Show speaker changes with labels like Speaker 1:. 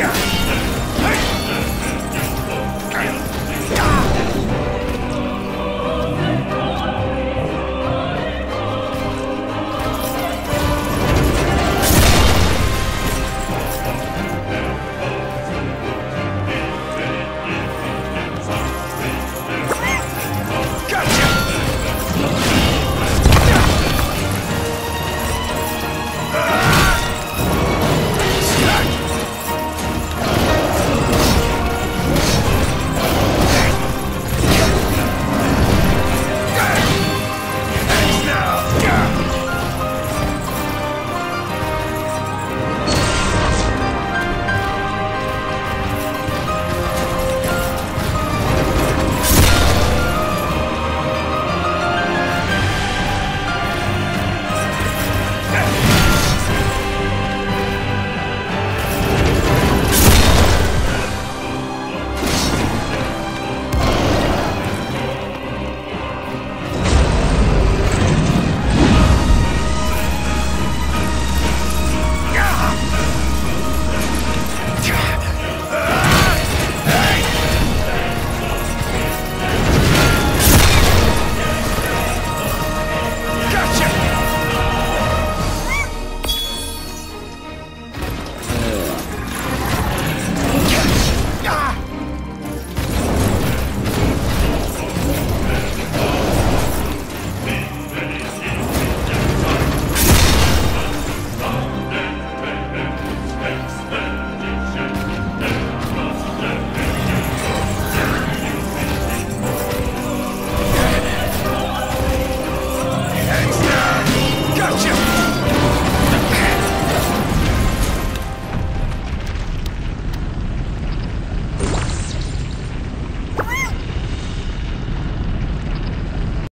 Speaker 1: Yeah!